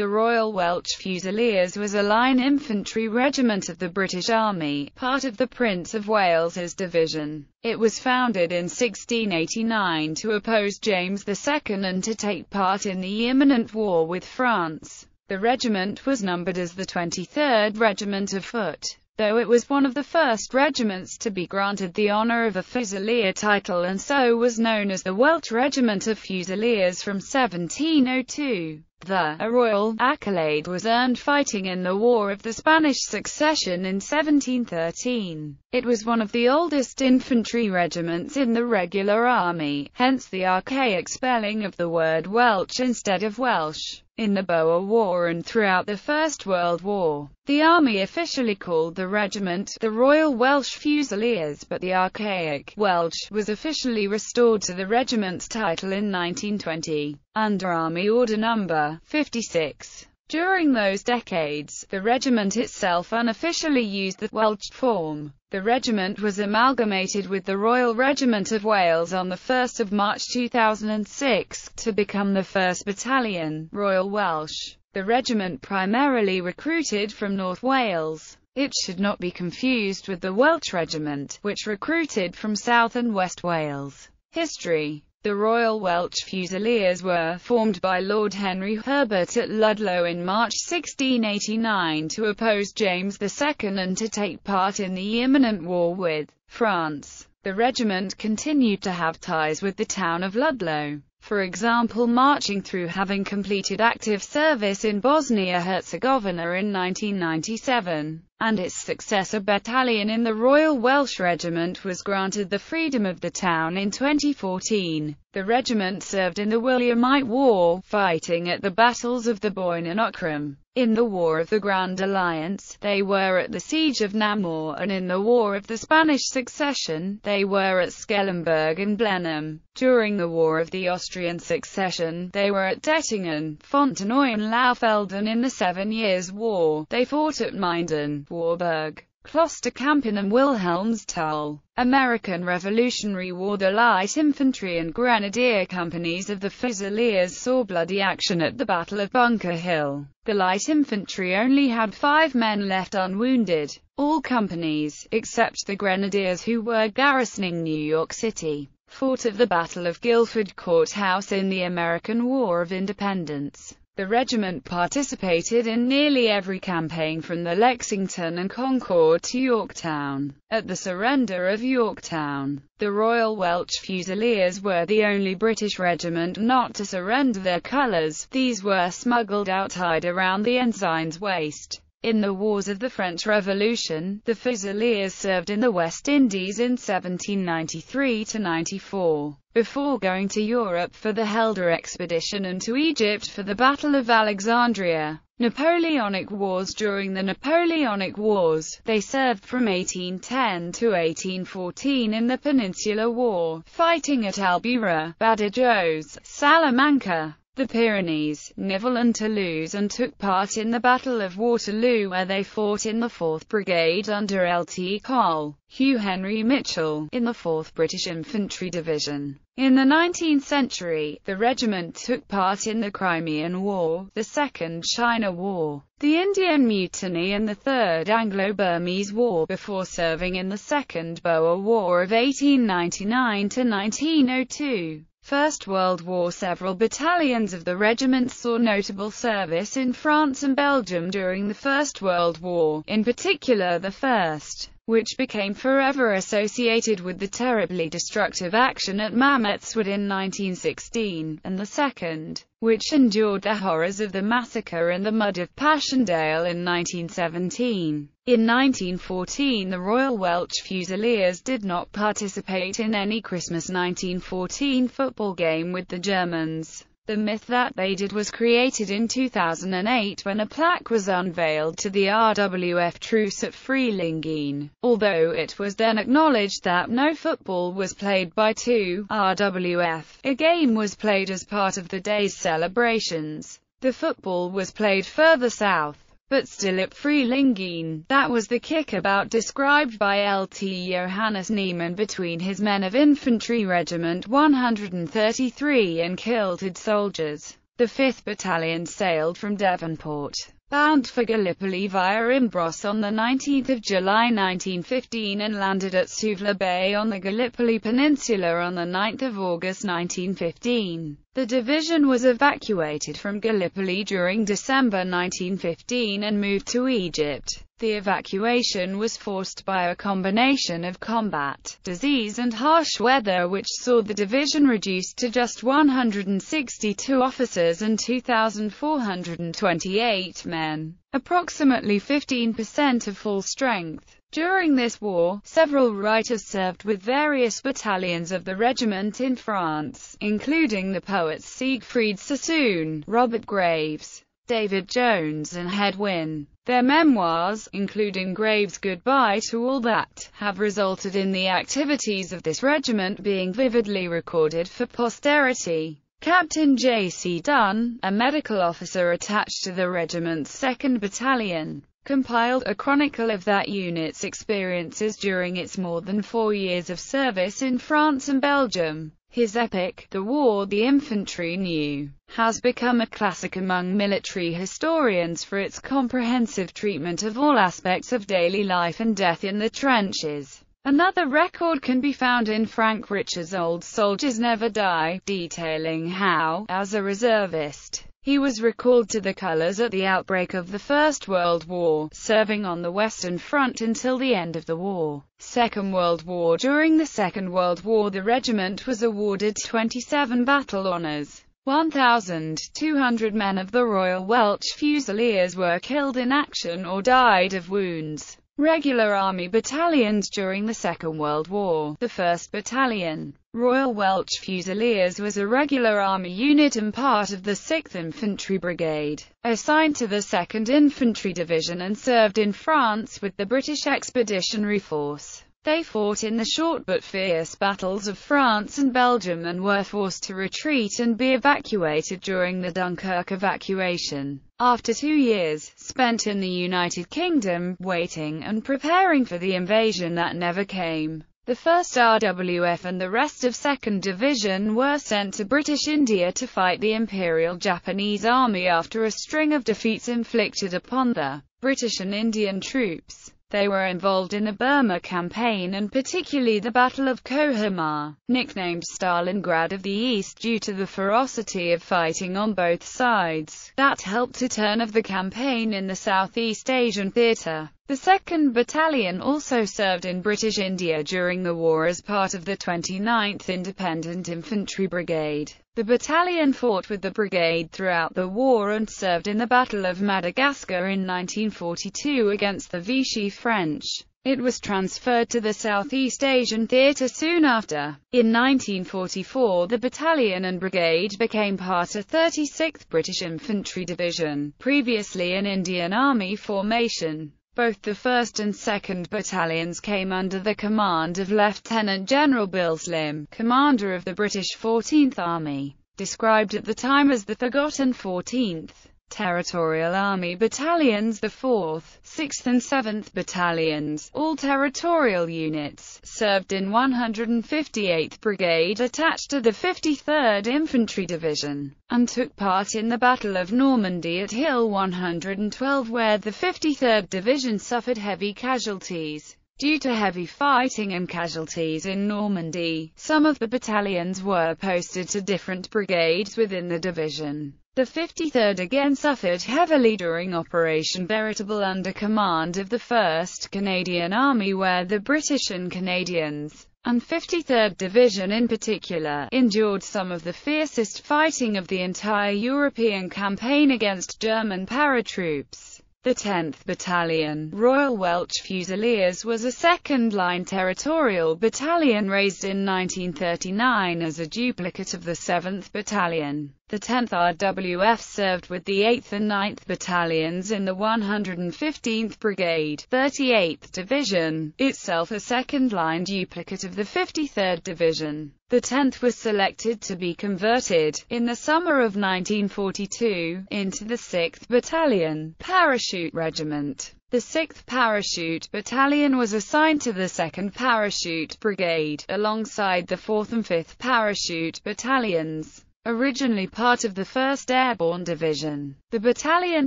The Royal Welch Fusiliers was a line infantry regiment of the British Army, part of the Prince of Wales's division. It was founded in 1689 to oppose James II and to take part in the imminent war with France. The regiment was numbered as the 23rd Regiment of Foot, though it was one of the first regiments to be granted the honour of a Fusilier title and so was known as the Welch Regiment of Fusiliers from 1702. The a royal accolade was earned fighting in the War of the Spanish Succession in 1713. It was one of the oldest infantry regiments in the regular army, hence the archaic spelling of the word Welch instead of Welsh. In the Boer War and throughout the First World War, the army officially called the regiment the Royal Welsh Fusiliers but the archaic Welch was officially restored to the regiment's title in 1920, under Army Order No. 56. During those decades, the regiment itself unofficially used the Welch form. The regiment was amalgamated with the Royal Regiment of Wales on 1 March 2006, to become the 1st Battalion, Royal Welsh. The regiment primarily recruited from North Wales. It should not be confused with the Welch Regiment, which recruited from South and West Wales. History the Royal Welch Fusiliers were formed by Lord Henry Herbert at Ludlow in March 1689 to oppose James II and to take part in the imminent war with France. The regiment continued to have ties with the town of Ludlow for example marching through having completed active service in Bosnia-Herzegovina in 1997, and its successor battalion in the Royal Welsh Regiment was granted the freedom of the town in 2014. The regiment served in the Williamite War, fighting at the battles of the Boyne and Aughrim. In the War of the Grand Alliance, they were at the Siege of Namur, and in the War of the Spanish Succession, they were at Schellenberg and Blenheim. During the War of the Austrian Succession, they were at Dettingen, Fontenoy and Laufelden in the Seven Years' War. They fought at Minden, Warburg, Klosterkampen and Wilhelmsthal. American Revolutionary War The light infantry and grenadier companies of the Fusiliers saw bloody action at the Battle of Bunker Hill. The light infantry only had five men left unwounded. All companies, except the grenadiers who were garrisoning New York City, fought at the Battle of Guilford Courthouse in the American War of Independence. The regiment participated in nearly every campaign from the Lexington and Concord to Yorktown. At the surrender of Yorktown, the Royal Welch Fusiliers were the only British regiment not to surrender their colours. These were smuggled out tied around the ensign's waist. In the Wars of the French Revolution, the Fusiliers served in the West Indies in 1793–94, before going to Europe for the Helder expedition and to Egypt for the Battle of Alexandria. Napoleonic Wars During the Napoleonic Wars, they served from 1810 to 1814 in the Peninsular War, fighting at Albuera, Badajoz, Salamanca, the Pyrenees, Nivelle and Toulouse and took part in the Battle of Waterloo where they fought in the 4th Brigade under Lt Col. Hugh Henry Mitchell, in the 4th British Infantry Division. In the 19th century, the regiment took part in the Crimean War, the Second China War, the Indian Mutiny and the Third Anglo-Burmese War before serving in the Second Boer War of 1899–1902. First World War Several battalions of the regiment saw notable service in France and Belgium during the First World War, in particular the 1st which became forever associated with the terribly destructive action at Mametz Wood in 1916, and the second, which endured the horrors of the massacre and the mud of Passchendaele in 1917. In 1914 the Royal Welch Fusiliers did not participate in any Christmas 1914 football game with the Germans. The myth that they did was created in 2008 when a plaque was unveiled to the RWF truce at Frelinghien, although it was then acknowledged that no football was played by two RWF. A game was played as part of the day's celebrations. The football was played further south but still at Frelinghien. That was the kickabout described by Lt Johannes Niemann between his men of Infantry Regiment 133 and kilted soldiers. The 5th Battalion sailed from Devonport, bound for Gallipoli via Imbros on 19 July 1915 and landed at Suvla Bay on the Gallipoli Peninsula on 9 August 1915. The division was evacuated from Gallipoli during December 1915 and moved to Egypt. The evacuation was forced by a combination of combat, disease and harsh weather which saw the division reduced to just 162 officers and 2,428 men, approximately 15% of full strength. During this war, several writers served with various battalions of the regiment in France, including the poets Siegfried Sassoon, Robert Graves, David Jones and Hedd Wyn. Their memoirs, including Graves' Goodbye to All That, have resulted in the activities of this regiment being vividly recorded for posterity. Captain J.C. Dunn, a medical officer attached to the regiment's 2nd Battalion, compiled a chronicle of that unit's experiences during its more than four years of service in France and Belgium. His epic, The War the Infantry Knew, has become a classic among military historians for its comprehensive treatment of all aspects of daily life and death in the trenches. Another record can be found in Frank Richards' Old Soldiers Never Die, detailing how, as a reservist, he was recalled to the colors at the outbreak of the First World War, serving on the Western Front until the end of the war. Second World War During the Second World War the regiment was awarded 27 battle honors. 1,200 men of the Royal Welch Fusiliers were killed in action or died of wounds. Regular Army battalions during the Second World War. The 1st Battalion, Royal Welch Fusiliers was a regular Army unit and part of the 6th Infantry Brigade, assigned to the 2nd Infantry Division and served in France with the British Expeditionary Force. They fought in the short but fierce battles of France and Belgium and were forced to retreat and be evacuated during the Dunkirk evacuation. After two years, spent in the United Kingdom, waiting and preparing for the invasion that never came, the 1st RWF and the rest of 2nd Division were sent to British India to fight the Imperial Japanese Army after a string of defeats inflicted upon the British and Indian troops. They were involved in the Burma campaign and particularly the Battle of Kohima, nicknamed Stalingrad of the East due to the ferocity of fighting on both sides. That helped to turn of the campaign in the Southeast Asian theatre. The 2nd Battalion also served in British India during the war as part of the 29th Independent Infantry Brigade. The battalion fought with the brigade throughout the war and served in the Battle of Madagascar in 1942 against the Vichy French. It was transferred to the Southeast Asian Theatre soon after. In 1944 the battalion and brigade became part of 36th British Infantry Division, previously an Indian Army formation. Both the 1st and 2nd Battalions came under the command of Lieutenant General Bill Slim, commander of the British 14th Army, described at the time as the Forgotten 14th. Territorial Army Battalions the 4th, 6th and 7th Battalions, all territorial units, served in 158th Brigade attached to the 53rd Infantry Division, and took part in the Battle of Normandy at Hill 112 where the 53rd Division suffered heavy casualties. Due to heavy fighting and casualties in Normandy, some of the battalions were posted to different brigades within the division. The 53rd again suffered heavily during Operation Veritable under command of the 1st Canadian Army where the British and Canadians, and 53rd Division in particular, endured some of the fiercest fighting of the entire European campaign against German paratroops. The 10th Battalion, Royal Welch Fusiliers was a second-line territorial battalion raised in 1939 as a duplicate of the 7th Battalion. The 10th RWF served with the 8th and 9th Battalions in the 115th Brigade, 38th Division, itself a second-line duplicate of the 53rd Division. The 10th was selected to be converted, in the summer of 1942, into the 6th Battalion, Parachute Regiment. The 6th Parachute Battalion was assigned to the 2nd Parachute Brigade, alongside the 4th and 5th Parachute Battalions. Originally part of the 1st Airborne Division, the battalion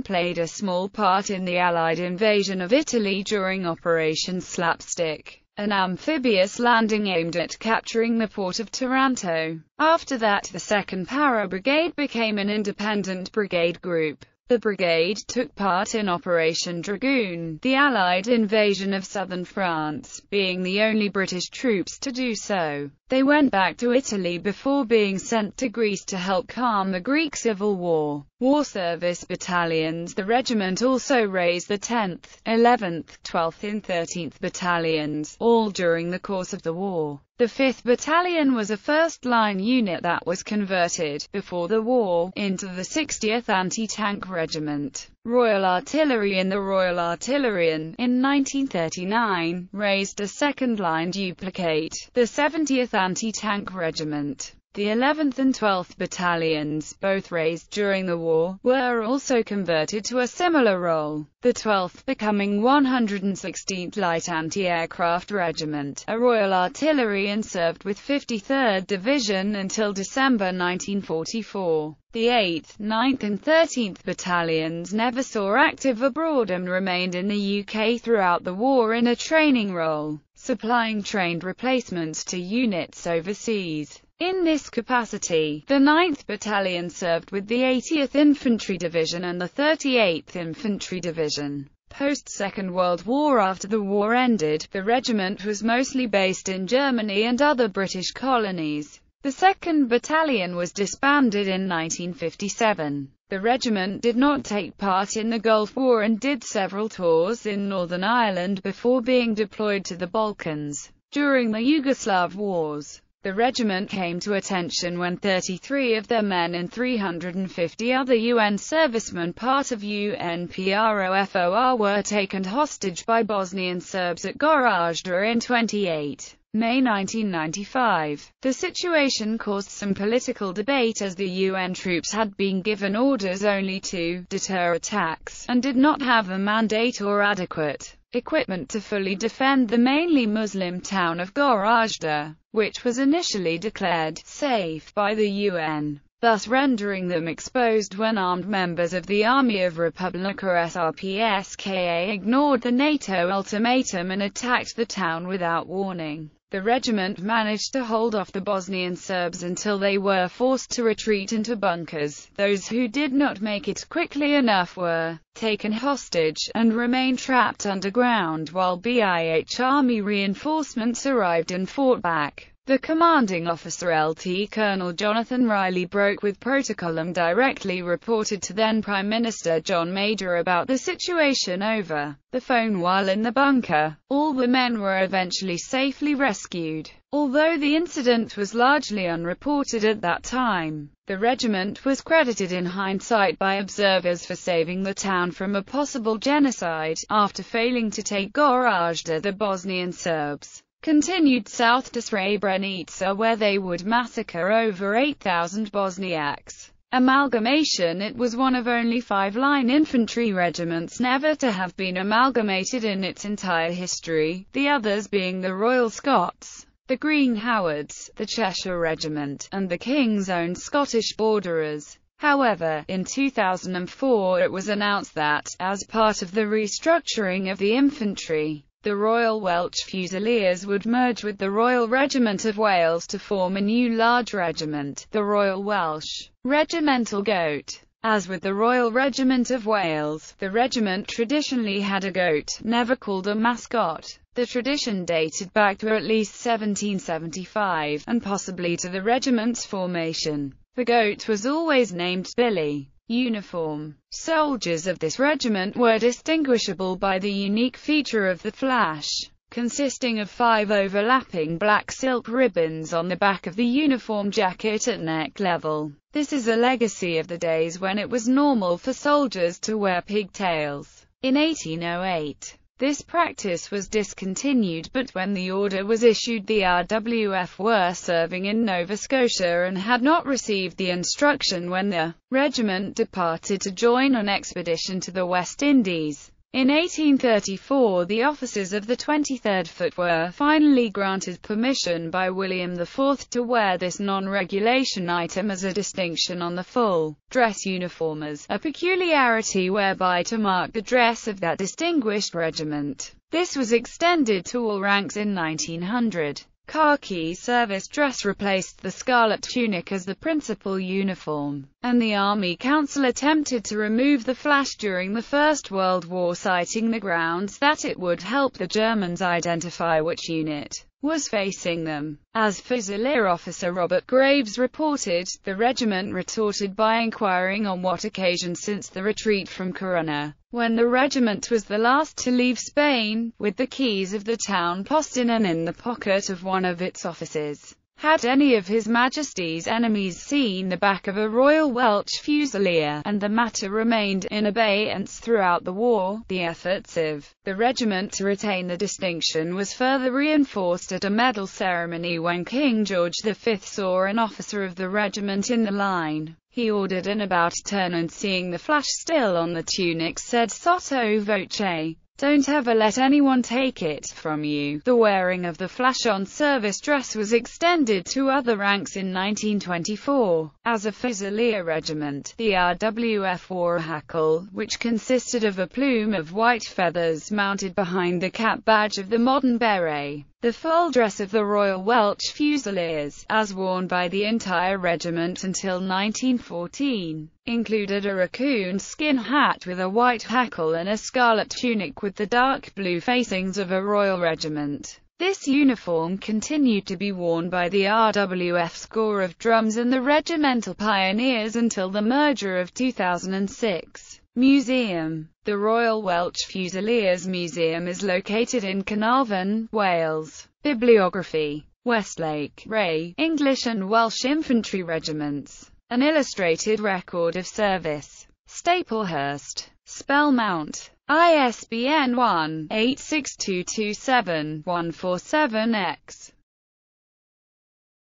played a small part in the Allied invasion of Italy during Operation Slapstick, an amphibious landing aimed at capturing the port of Taranto. After that the 2nd Para Brigade became an independent brigade group. The brigade took part in Operation Dragoon, the Allied invasion of southern France, being the only British troops to do so. They went back to Italy before being sent to Greece to help calm the Greek Civil War. War service battalions The regiment also raised the 10th, 11th, 12th and 13th battalions, all during the course of the war. The 5th Battalion was a first-line unit that was converted, before the war, into the 60th Anti-Tank Regiment. Royal Artillery in the Royal Artilleryne, in 1939, raised a second-line duplicate, the 70th Anti-Tank Regiment. The 11th and 12th Battalions, both raised during the war, were also converted to a similar role, the 12th becoming 116th Light Anti-Aircraft Regiment, a Royal Artillery and served with 53rd Division until December 1944. The 8th, 9th and 13th Battalions never saw active abroad and remained in the UK throughout the war in a training role, supplying trained replacements to units overseas. In this capacity, the 9th Battalion served with the 80th Infantry Division and the 38th Infantry Division. Post-Second World War After the war ended, the regiment was mostly based in Germany and other British colonies. The 2nd Battalion was disbanded in 1957. The regiment did not take part in the Gulf War and did several tours in Northern Ireland before being deployed to the Balkans. During the Yugoslav wars, the regiment came to attention when 33 of their men and 350 other UN servicemen part of UNPROFOR were taken hostage by Bosnian Serbs at Goražde in 28. May 1995. The situation caused some political debate as the UN troops had been given orders only to deter attacks, and did not have a mandate or adequate equipment to fully defend the mainly Muslim town of Goražde, which was initially declared safe by the UN, thus rendering them exposed when armed members of the Army of Republika Srpska ignored the NATO ultimatum and attacked the town without warning. The regiment managed to hold off the Bosnian Serbs until they were forced to retreat into bunkers. Those who did not make it quickly enough were taken hostage, and remained trapped underground while BiH army reinforcements arrived and fought back. The commanding officer LT Colonel Jonathan Riley broke with protocol and directly reported to then Prime Minister John Major about the situation over the phone while in the bunker. All the men were eventually safely rescued. Although the incident was largely unreported at that time, the regiment was credited in hindsight by observers for saving the town from a possible genocide. After failing to take Goražde the Bosnian Serbs continued south to Srebrenica where they would massacre over 8,000 Bosniaks. Amalgamation It was one of only five line infantry regiments never to have been amalgamated in its entire history, the others being the Royal Scots, the Green Howards, the Cheshire Regiment, and the King's Own Scottish Borderers. However, in 2004 it was announced that, as part of the restructuring of the infantry, the Royal Welch Fusiliers would merge with the Royal Regiment of Wales to form a new large regiment, the Royal Welsh Regimental Goat. As with the Royal Regiment of Wales, the regiment traditionally had a goat, never called a mascot. The tradition dated back to at least 1775, and possibly to the regiment's formation. The goat was always named Billy. Uniform. Soldiers of this regiment were distinguishable by the unique feature of the flash, consisting of five overlapping black silk ribbons on the back of the uniform jacket at neck level. This is a legacy of the days when it was normal for soldiers to wear pigtails. In 1808, this practice was discontinued but when the order was issued the RWF were serving in Nova Scotia and had not received the instruction when the regiment departed to join an expedition to the West Indies. In 1834 the officers of the 23rd Foot were finally granted permission by William IV to wear this non-regulation item as a distinction on the full dress uniform as a peculiarity whereby to mark the dress of that distinguished regiment. This was extended to all ranks in 1900. Khaki service dress replaced the scarlet tunic as the principal uniform, and the Army Council attempted to remove the flash during the First World War citing the grounds that it would help the Germans identify which unit was facing them. As Fusilier officer Robert Graves reported, the regiment retorted by inquiring on what occasion since the retreat from Corunna, when the regiment was the last to leave Spain, with the keys of the town postern in the pocket of one of its officers. Had any of His Majesty's enemies seen the back of a Royal Welch Fusilier, and the matter remained in abeyance throughout the war, the efforts of the regiment to retain the distinction was further reinforced at a medal ceremony when King George V saw an officer of the regiment in the line. He ordered an about turn and seeing the flash still on the tunic said sotto voce, don't ever let anyone take it from you. The wearing of the flash-on service dress was extended to other ranks in 1924. As a Fusilier regiment, the RWF wore a hackle, which consisted of a plume of white feathers mounted behind the cap badge of the modern beret. The full dress of the Royal Welch Fusiliers, as worn by the entire regiment until 1914, included a raccoon skin hat with a white hackle and a scarlet tunic with the dark blue facings of a royal regiment. This uniform continued to be worn by the RWF score of drums and the regimental pioneers until the merger of 2006. Museum The Royal Welch Fusiliers Museum is located in Caernarfon, Wales. Bibliography Westlake, Ray, English and Welsh Infantry Regiments. An illustrated record of service. Staplehurst. Spellmount. ISBN 1-86227-147-X.